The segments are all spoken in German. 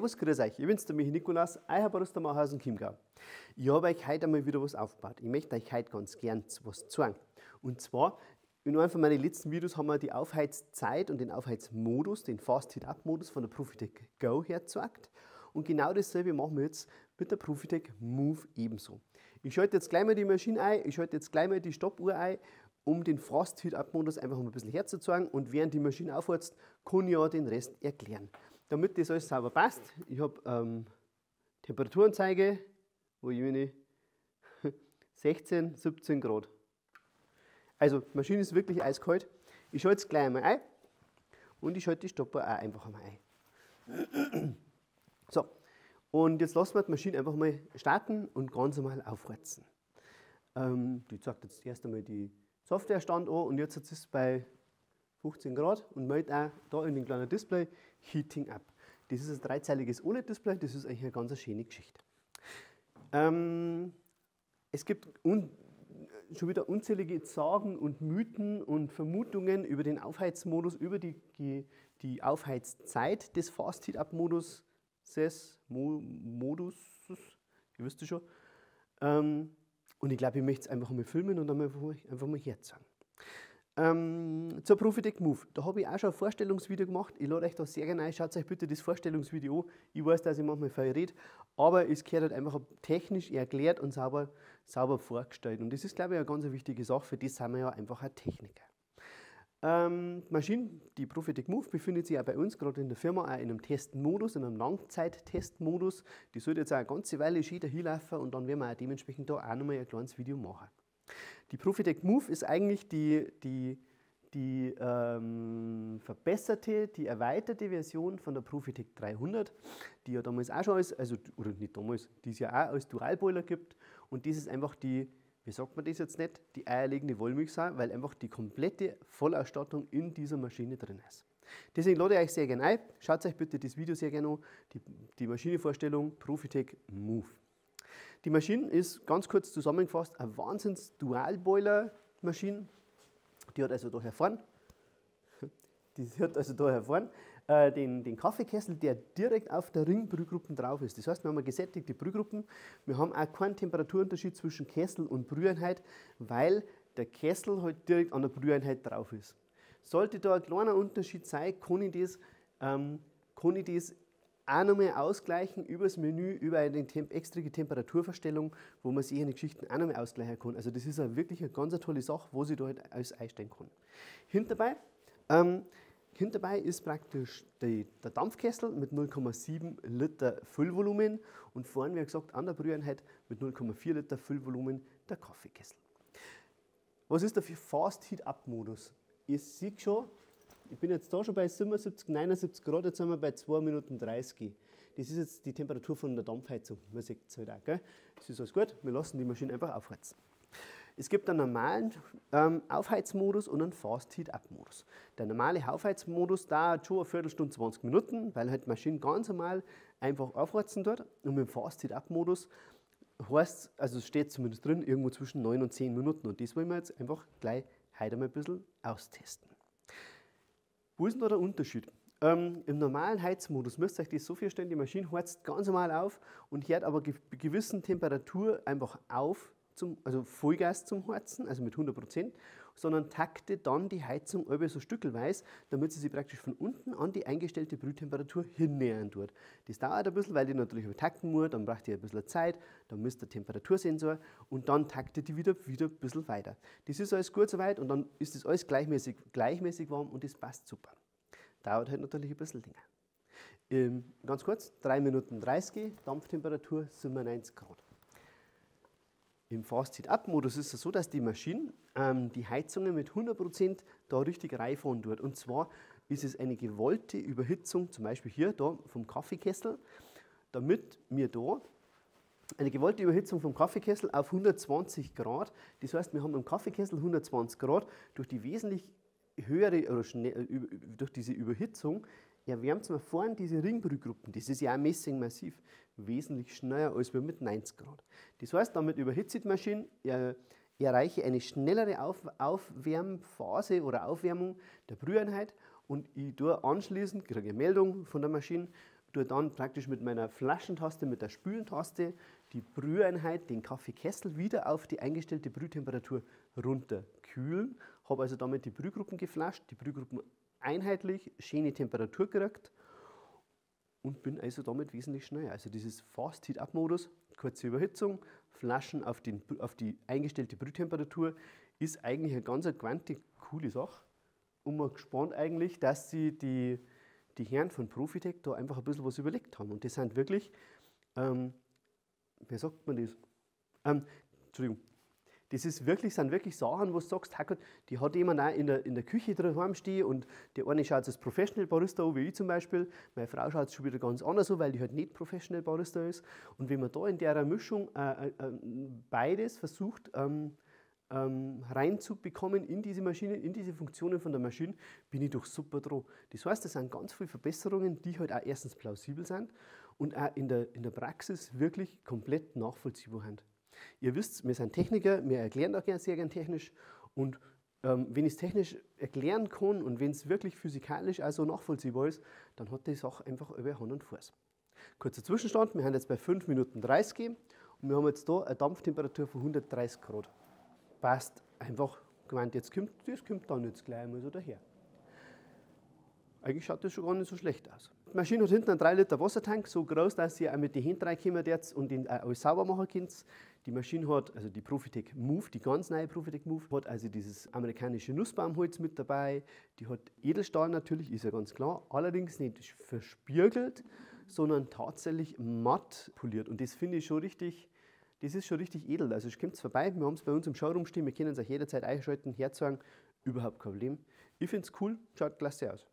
Servus, grüß euch. Ich bin's, der Michi Nikolaus, euer Borustamauer aus dem Chiemgau. Ich habe euch heute einmal wieder was aufgebaut. Ich möchte euch heute ganz gern was zeigen. Und zwar, in einem von meinen letzten Videos haben wir die Aufheizzeit und den Aufheizmodus, den Fast Heat Up Modus von der Profitec Go hergezeigt. Und genau dasselbe machen wir jetzt mit der Profitec Move ebenso. Ich schalte jetzt gleich mal die Maschine ein, ich schalte jetzt gleich mal die Stoppuhr ein, um den Fast Heat Up Modus einfach mal ein bisschen herzuzeigen. Und während die Maschine aufheizt, kann ich ja den Rest erklären. Damit das alles sauber passt, ich habe ähm, Temperaturanzeige, wo ich meine 16, 17 Grad. Also die Maschine ist wirklich eiskalt. Ich schalte es gleich einmal ein und ich schalte die Stopper auch einfach einmal ein. So, und jetzt lassen wir die Maschine einfach mal starten und ganz einmal aufreizen. Ähm, die zeigt jetzt erst einmal die Softwarestand an und jetzt ist es bei 15 Grad und meldet auch da in den kleinen Display Heating Up. Das ist ein dreizeiliges OLED-Display, das ist eigentlich eine ganz schöne Geschichte. Ähm, es gibt schon wieder unzählige Sagen und Mythen und Vermutungen über den Aufheizmodus, über die, die Aufheizzeit des Fast Heat Up Modus, Mo, Modus, ihr wisst es schon. Ähm, und ich glaube, ich möchte es einfach mal filmen und dann einfach mal herzeigen. Ähm, zur Profitec Move. Da habe ich auch schon ein Vorstellungsvideo gemacht. Ich lade euch da sehr gerne ein. Schaut euch bitte das Vorstellungsvideo an. Ich weiß, dass ich manchmal viel rede, aber es gehört halt einfach technisch erklärt und sauber, sauber vorgestellt. Und das ist, glaube ich, eine ganz wichtige Sache. Für das sind wir ja einfach ein Techniker. Ähm, die Maschine, die Profitec Move, befindet sich auch bei uns gerade in der Firma auch in einem Testmodus, in einem Langzeit-Testmodus. Die sollte jetzt auch eine ganze Weile schön dahinlaufen und dann werden wir auch dementsprechend da auch nochmal ein kleines Video machen. Die Profitec Move ist eigentlich die, die, die ähm, verbesserte, die erweiterte Version von der Profitec 300, die ja damals auch schon als, also, oder nicht damals, die es ja auch als Dualboiler gibt. Und das ist einfach die, wie sagt man das jetzt nicht, die eierlegende Wollmilchsau, weil einfach die komplette Vollausstattung in dieser Maschine drin ist. Deswegen lade ich euch sehr gerne ein. Schaut euch bitte das Video sehr gerne an, die, die Maschinevorstellung Profitec Move. Die Maschine ist ganz kurz zusammengefasst eine wahnsinns Dualboiler-Maschine. Die hat also da hervorn, die hat also da hervorn äh, den, den Kaffeekessel, der direkt auf der Ringbrühgruppe drauf ist. Das heißt, wir haben gesättigte Brühgruppen. Wir haben auch keinen Temperaturunterschied zwischen Kessel und Brüheinheit, weil der Kessel halt direkt an der Brüheinheit drauf ist. Sollte da ein kleiner Unterschied sein, kann ich das, ähm, kann ich das auch nochmal ausgleichen über das Menü, über eine Temp extra Temperaturverstellung, wo man sich eine Geschichten auch nochmal ausgleichen kann. Also das ist wirklich eine ganz tolle Sache, wo sie da halt alles einstellen kann. Hinterbei, ähm, hinterbei ist praktisch die, der Dampfkessel mit 0,7 Liter Füllvolumen und vorne, wie gesagt, an der Brüheinheit mit 0,4 Liter Füllvolumen der Kaffeekessel. Was ist der Fast Heat Up Modus? Ihr seht schon, ich bin jetzt da schon bei 77, 79 Grad, jetzt sind wir bei 2 Minuten 30. Das ist jetzt die Temperatur von der Dampfheizung. Man sieht es halt auch. Gell? Das ist alles gut, wir lassen die Maschine einfach aufheizen. Es gibt einen normalen ähm, Aufheizmodus und einen Fast Heat Up Modus. Der normale Aufheizmodus dauert schon eine Viertelstunde, 20 Minuten, weil halt die Maschine ganz normal einfach aufheizen dort. Und mit dem Fast Heat Up Modus heißt also es steht zumindest drin, irgendwo zwischen 9 und 10 Minuten. Und das wollen wir jetzt einfach gleich heute mal ein bisschen austesten. Wo ist denn da der Unterschied? Ähm, Im normalen Heizmodus müsst ihr euch das so vorstellen, die Maschine heizt ganz normal auf und hört aber bei gewissen Temperatur einfach auf, zum, also Vollgas zum Heizen, also mit 100 Prozent, sondern taktet dann die Heizung über so stückelweise, damit sie sich praktisch von unten an die eingestellte Brühtemperatur hinnähern tut. Das dauert ein bisschen, weil die natürlich takten muss, dann braucht ihr ein bisschen Zeit, dann müsst der Temperatursensor und dann taktet die wieder, wieder ein bisschen weiter. Das ist alles gut soweit und dann ist das alles gleichmäßig, gleichmäßig warm und das passt super. Dauert halt natürlich ein bisschen länger. Ähm, ganz kurz, 3 Minuten 30, Dampftemperatur 97 Grad. Im Fast Heat Up Modus ist es so, dass die Maschine ähm, die Heizungen mit 100% da richtig reinfahren tut. Und zwar ist es eine gewollte Überhitzung, zum Beispiel hier da vom Kaffeekessel, damit wir da eine gewollte Überhitzung vom Kaffeekessel auf 120 Grad. Das heißt, wir haben im Kaffeekessel 120 Grad durch die wesentlich höhere oder schnell, äh, durch diese Überhitzung erwärmt man vorne diese Ringbrühgruppen, das ist ja auch messingmassiv, wesentlich schneller als wir mit 90 Grad. Das heißt, damit überhitzt die Maschine, er, erreiche eine schnellere Auf, Aufwärmphase oder Aufwärmung der Brüheinheit und ich tue anschließend, kriege eine Meldung von der Maschine, tue dann praktisch mit meiner Flaschentaste, mit der Spülentaste die Brüheinheit, den Kaffeekessel wieder auf die eingestellte Brühtemperatur runterkühlen. Habe also damit die Brühgruppen geflasht, die Brühgruppen einheitlich, schöne Temperatur gekriegt und bin also damit wesentlich schneller. Also dieses Fast Heat Up Modus, kurze Überhitzung, Flaschen auf, den, auf die eingestellte Brühtemperatur ist eigentlich eine ganz quantig coole Sache. Und man gespannt eigentlich, dass sie die, die Herren von Profitec da einfach ein bisschen was überlegt haben. Und das sind wirklich, ähm, wie sagt man das? Ähm, Entschuldigung, das ist wirklich, sind wirklich Sachen, wo du sagst, Hackert, die hat jemand auch in der, in der Küche drin stehen und der eine schaut als Professional Barista an, wie ich zum Beispiel. Meine Frau schaut es schon wieder ganz anders an, weil die halt nicht Professional Barista ist. Und wenn man da in der Mischung äh, äh, beides versucht, ähm, ähm, reinzubekommen in diese Maschine, in diese Funktionen von der Maschine, bin ich doch super dran. Das heißt, das sind ganz viele Verbesserungen, die halt auch erstens plausibel sind und auch in der, in der Praxis wirklich komplett nachvollziehbar sind. Ihr wisst, wir sind Techniker, wir erklären auch sehr gerne technisch und ähm, wenn ich es technisch erklären kann und wenn es wirklich physikalisch also nachvollziehbar ist, dann hat die Sache einfach über Hand und Fuß. Kurzer Zwischenstand, wir haben jetzt bei 5 Minuten 30 und wir haben jetzt da eine Dampftemperatur von 130 Grad. Passt einfach gemeint, jetzt kommt, das kommt dann jetzt gleich mal so daher. Eigentlich schaut das schon gar nicht so schlecht aus. Die Maschine hat hinten einen 3 Liter Wassertank, so groß, dass ihr auch mit den Händen reinkommt jetzt und auch alles sauber machen könnt. Die Maschine hat, also die Profitec Move, die ganz neue Profitec Move, hat also dieses amerikanische Nussbaumholz mit dabei. Die hat Edelstahl natürlich, ist ja ganz klar, allerdings nicht verspirgelt, sondern tatsächlich matt poliert. Und das finde ich schon richtig, das ist schon richtig edel. Also kommt vorbei, wir haben es bei uns im Showroom stehen, wir können es auch jederzeit einschalten, herzeigen, überhaupt kein Problem. Ich finde es cool, schaut klasse aus.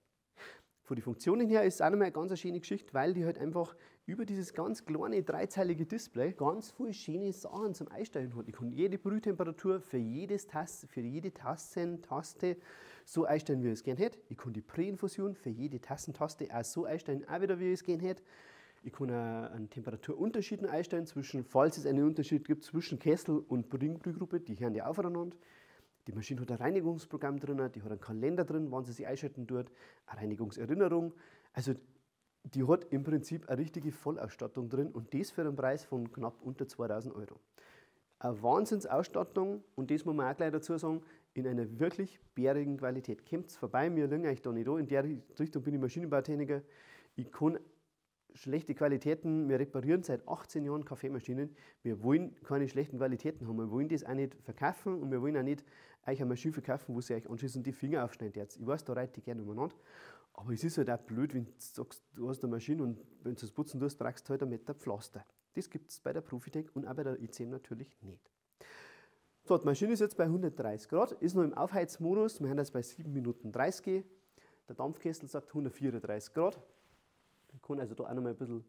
Von den Funktionen her ist es auch nochmal eine ganz schöne Geschichte, weil die halt einfach über dieses ganz kleine dreizeilige Display ganz viele schöne Sachen zum Einstellen hat. Ich kann jede Brühtemperatur für, jedes Taste, für jede Tasten, Taste so einstellen, wie ich es gerne hätte. Ich kann die Präinfusion für jede Tastentaste auch so einstellen, auch wieder, wie ich es gerne hätte. Ich kann einen Temperaturunterschied einstellen, zwischen, falls es einen Unterschied gibt zwischen Kessel und Brühgruppe, die hören ja aufeinander. Die Maschine hat ein Reinigungsprogramm drin, die hat einen Kalender drin, wann sie sich einschalten tut, eine Reinigungserinnerung. Also die hat im Prinzip eine richtige Vollausstattung drin und das für einen Preis von knapp unter 2000 Euro. Eine Wahnsinnsausstattung und das muss man auch gleich dazu sagen, in einer wirklich bärigen Qualität. Kommt vorbei, mir lügen euch da nicht an. In der Richtung bin ich Maschinenbautechniker. Ich kann schlechte Qualitäten, wir reparieren seit 18 Jahren Kaffeemaschinen. Wir wollen keine schlechten Qualitäten haben. Wir wollen das auch nicht verkaufen und wir wollen auch nicht euch eine Maschine verkaufen, wo sie euch anschließend die Finger aufschneidet. Ich weiß, da reite ich gerne umeinander. Aber es ist halt auch blöd, wenn du sagst, du hast eine Maschine und wenn du das putzen tust, brauchst du halt einen Meter Pflaster. Das gibt es bei der Profitec und auch bei der ICM natürlich nicht. So, die Maschine ist jetzt bei 130 Grad, ist noch im Aufheizmodus. Wir haben jetzt bei 7 Minuten 30. Der Dampfkessel sagt 134 Grad. Kann also da auch noch mal ein bisschen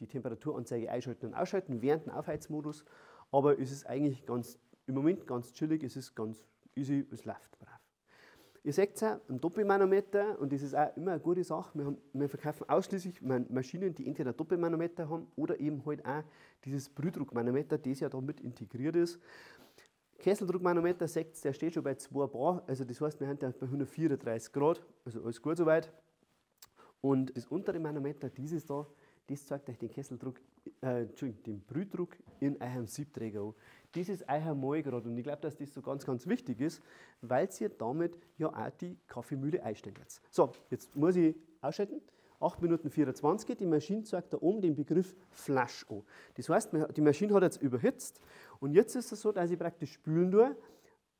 die Temperaturanzeige einschalten und ausschalten während dem Aufheizmodus. Aber es ist eigentlich ganz, im Moment ganz chillig, es ist ganz easy, es läuft brav. Ihr seht ja, ein Doppelmanometer, und das ist auch immer eine gute Sache, wir, haben, wir verkaufen ausschließlich Maschinen, die entweder Doppelmanometer haben oder eben halt auch dieses Brühdruckmanometer, das ja damit integriert ist. Kesseldruckmanometer, seht der steht schon bei 2 Bar, also das heißt, wir haben bei 134 Grad, also alles gut soweit. Und das untere Manometer, dieses da, das zeigt euch den Kesseldruck, äh, Entschuldigung, den Brühdruck in eurem Siebträger an. Das ist euer Malgrad und ich glaube, dass das so ganz, ganz wichtig ist, weil ihr damit ja auch die Kaffeemühle einstellen könnt. So, jetzt muss ich ausschalten. 8 Minuten 24, die Maschine zeigt da oben den Begriff Flash an. Das heißt, die Maschine hat jetzt überhitzt und jetzt ist es so, dass ich praktisch spülen tue.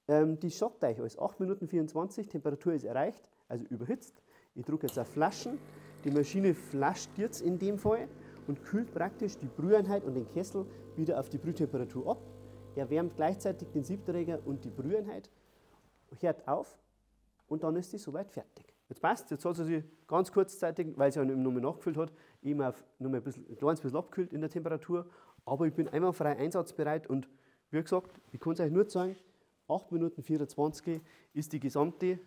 Ähm, die sagt euch alles. 8 Minuten 24, Temperatur ist erreicht, also überhitzt. Ich drücke jetzt auf Flaschen. Die Maschine flascht jetzt in dem Fall und kühlt praktisch die Brüheinheit und den Kessel wieder auf die Brühtemperatur ab. Er wärmt gleichzeitig den Siebträger und die Brüheinheit, hört auf und dann ist sie soweit fertig. Jetzt passt, jetzt hat sie sich ganz kurzzeitig, weil sie ja mehr nachgefüllt hat, eben auf mehr ein, bisschen, ein kleines bisschen abgekühlt in der Temperatur. Aber ich bin einmal frei einsatzbereit und wie gesagt, ich kann es euch nur sagen, 8 Minuten 24 ist die gesamte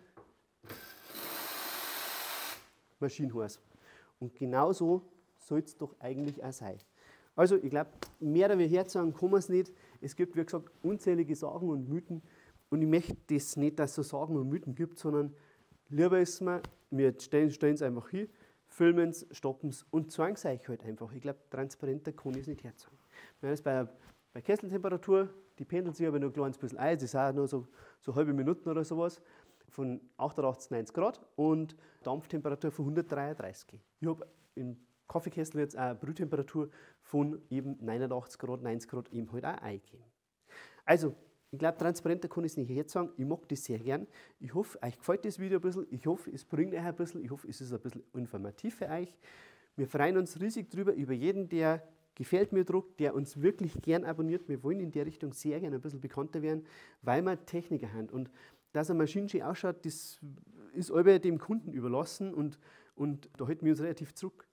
Maschine heiß. Und genauso soll es doch eigentlich auch sein. Also ich glaube, mehr oder weniger sagen kann man es nicht. Es gibt, wie gesagt, unzählige Sagen und Mythen. Und ich möchte das nicht, dass es so Sagen und Mythen gibt, sondern lieber ist mir, wir stellen es einfach hin, filmen es, stoppen es und zeigen es euch halt einfach. Ich glaube, transparenter kann ich es nicht herzeigen. Wenn es bei, bei Kesseltemperatur, die pendelt sich aber nur ein kleines bisschen ein, das ist auch nur so, so halbe Minuten oder sowas, von 88, 90 Grad und Dampftemperatur von 133. Ich habe im Kaffeekessel jetzt eine Brühtemperatur von eben 89 Grad, 90 Grad eben halt auch eingegeben. Also, ich glaube, transparenter kann ich es nicht jetzt sagen. Ich mag das sehr gern. Ich hoffe, euch gefällt das Video ein bisschen. Ich hoffe, es bringt euch ein bisschen. Ich hoffe, es ist ein bisschen informativ für euch. Wir freuen uns riesig drüber, über jeden, der gefällt mir druckt, der uns wirklich gern abonniert. Wir wollen in der Richtung sehr gerne ein bisschen bekannter werden, weil wir Techniker haben. Und dass eine Maschine schön ausschaut, das ist alle dem Kunden überlassen und, und da halten wir uns relativ zurück.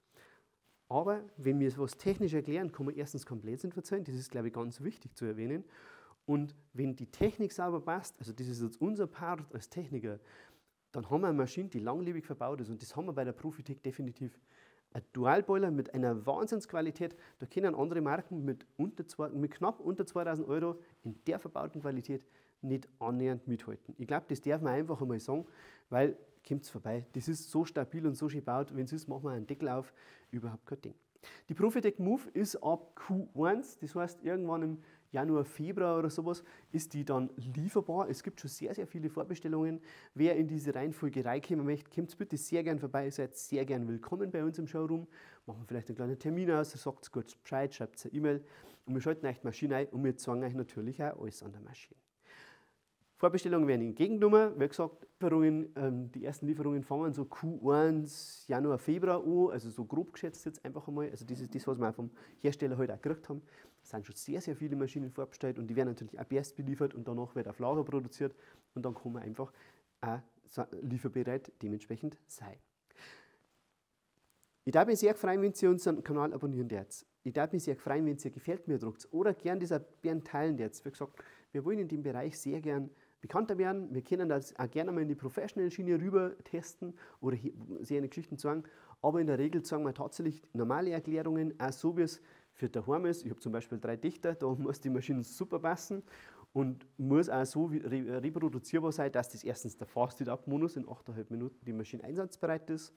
Aber wenn wir etwas technisch erklären, kann man erstens komplett verzeihen, das ist, glaube ich, ganz wichtig zu erwähnen. Und wenn die Technik sauber passt, also das ist jetzt unser Part als Techniker, dann haben wir eine Maschine, die langlebig verbaut ist. Und das haben wir bei der Profitec definitiv. Ein Dualboiler mit einer Wahnsinnsqualität, da können andere Marken mit, unter zwei, mit knapp unter 2000 Euro in der verbauten Qualität nicht annähernd mithalten. Ich glaube, das darf man einfach einmal sagen, weil kommt es vorbei. Das ist so stabil und so schön gebaut. Wenn es ist, machen wir einen Deckel auf. Überhaupt kein Ding. Die Profitec Move ist ab Q1, das heißt irgendwann im Januar, Februar oder sowas, ist die dann lieferbar. Es gibt schon sehr, sehr viele Vorbestellungen. Wer in diese Reihenfolge reinkommen möchte, kommt bitte sehr gern vorbei. Ihr seid sehr gern willkommen bei uns im Showroom. Machen wir vielleicht einen kleinen Termin aus, sagt kurz Bescheid, schreibt eine E-Mail und wir schalten euch die Maschine ein und wir zeigen euch natürlich auch alles an der Maschine. Vorbestellungen werden entgegengenommen. Wie gesagt, ähm, die ersten Lieferungen fangen so Q1, Januar, Februar an, also so grob geschätzt jetzt einfach einmal. Also das ist das, was wir vom Hersteller heute halt auch gekriegt haben. Es sind schon sehr, sehr viele Maschinen vorbestellt und die werden natürlich auch erst beliefert und danach wird auf Lager produziert und dann kann man einfach auch lieferbereit dementsprechend sein. Ich darf mich sehr freuen, wenn Sie unseren Kanal abonnieren jetzt. Ich darf mich sehr freuen, wenn Sie gefällt mir druckt oder gern dieser Bären teilen jetzt. Wie gesagt, wir wollen in dem Bereich sehr gern bekannter werden. Wir können das auch gerne mal in die Professional-Schiene rüber testen oder sehr Geschichten sagen. Aber in der Regel sagen wir tatsächlich normale Erklärungen, auch so wie es für daheim ist. Ich habe zum Beispiel drei Dichter, da muss die Maschine super passen und muss auch so reproduzierbar sein, dass das erstens der Fast-It-Up-Modus in 8,5 Minuten die Maschine einsatzbereit ist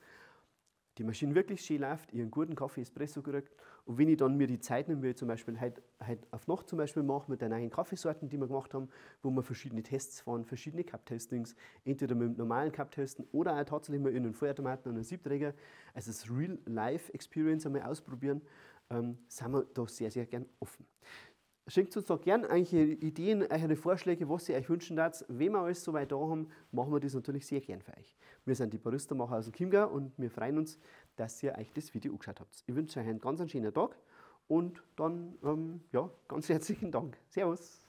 die Maschine wirklich schön läuft, ich einen guten Kaffee Espresso kriege und wenn ich dann mir die Zeit nehme, wie ich zum Beispiel heute, heute auf Nacht zum Beispiel mache mit den neuen Kaffeesorten, die wir gemacht haben, wo wir verschiedene Tests fahren, verschiedene Cup-Testings, entweder mit normalen Cup-Testen oder auch tatsächlich mal in einen Feuerautomaten und einen Siebträger, also das Real-Life-Experience einmal ausprobieren, ähm, sind wir da sehr, sehr gern offen. Schickt uns doch gerne eure Ideen, eure Vorschläge, was ihr euch wünschen würdet. Wenn wir alles soweit da haben, machen wir das natürlich sehr gern für euch. Wir sind die Barista-Macher aus dem Chiemgau und wir freuen uns, dass ihr euch das Video angeschaut habt. Ich wünsche euch einen ganz schönen Tag und dann, ähm, ja, ganz herzlichen Dank. Servus.